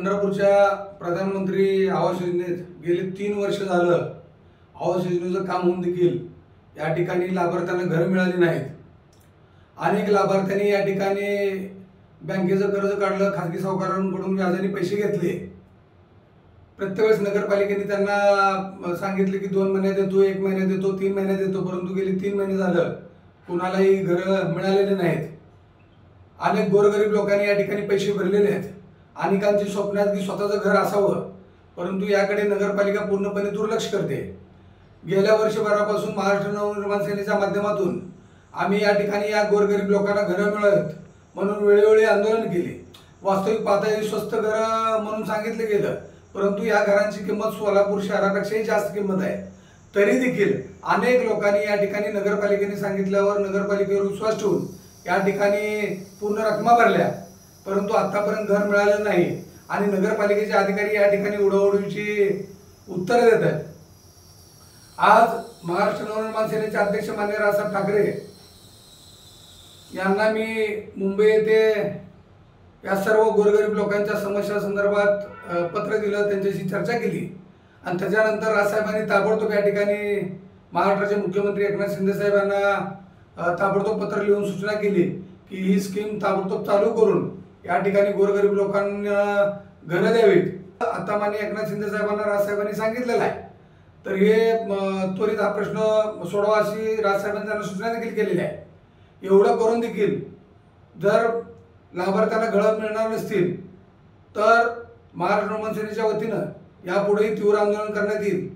पंढरपूरच्या प्रधानमंत्री आवास योजनेत गेली तीन वर्ष झालं आवास योजनेचं काम होऊन देखील या ठिकाणी लाभार्थ्यांना घर मिळाली नाहीत. अनेक लाभार्थ्यांनी या ठिकाणी बँकेचं कर्ज काढलं खाजगी सावकारांकडून व्याजाने पैसे घेतले. प्रत्येक वेळेस नगरपालिकेने त्यांना सांगितले की दोन महिन्यात देतो एक महिन्यात देतो तीन महिन्यात देतो परंतु गेली तीन महिने झालं कोणालाही घरं मिळालेले नाहीत. अनेक गोरगरीब लोकांनी या ठिकाणी पैसे भरलेले आहेत. अनेकांची स्वप्न आहेत की स्वतःचं घर असावं परंतु याकडे नगरपालिका पूर्णपणे दुर्लक्ष करते. गेल्या वर्षभरापासून महाराष्ट्र नवनिर्माण सेनेच्या माध्यमातून आम्ही या ठिकाणी या गोरगरीब लोकांना घरं मिळत म्हणून वेळोवेळी आंदोलन केले. वास्तविक पाहता स्वस्त घरं म्हणून सांगितलं गेलं परंतु या घरांची किंमत सोलापूर शहरापेक्षाही जास्त किंमत आहे. तरी देखील अनेक लोकांनी या ठिकाणी नगरपालिकेने सांगितल्यावर नगरपालिकेवर विश्वास ठेवून या ठिकाणी पूर्ण रकमा भरल्या. परंतु आतापर्यंत घर मिळालं नाही. आणि नगरपालिकेचे अधिकारी या ठिकाणी उडवडीची उत्तरं देत आहेत. आज महाराष्ट्र नवनिर्माण सेनेचे अध्यक्ष मान्य रावसाहेब ठाकरे यांना मी मुंबई येथे या सर्व गोरगरीब लोकांच्या समस्या संदर्भात पत्र दिलं त्यांच्याशी चर्चा केली. आणि त्याच्यानंतर राजसाहेबांनी ताबडतोब या ठिकाणी महाराष्ट्राचे मुख्यमंत्री एकनाथ शिंदे साहेबांना ताबडतोब पत्र लिहून सूचना केली की ही स्कीम ताबडतोब चालू करून या ठिकाणी गोरगरीब लोकांना घरं द्यावीत. आता मान्य एकनाथ शिंदे साहेबांना राजसाहेबांनी सांगितलेलं आहे. तर हे त्वरित हा प्रश्न सोडवा अशी राजसाहेबांनी त्यांना सूचना देखील केलेली आहे. एवढं करून देखील जर लाभार्थ्यांना घळं मिळणार नसतील तर महाराष्ट्र नवमान सेनेच्या वतीनं यापुढेही तीव्र आंदोलन करण्यात येईल.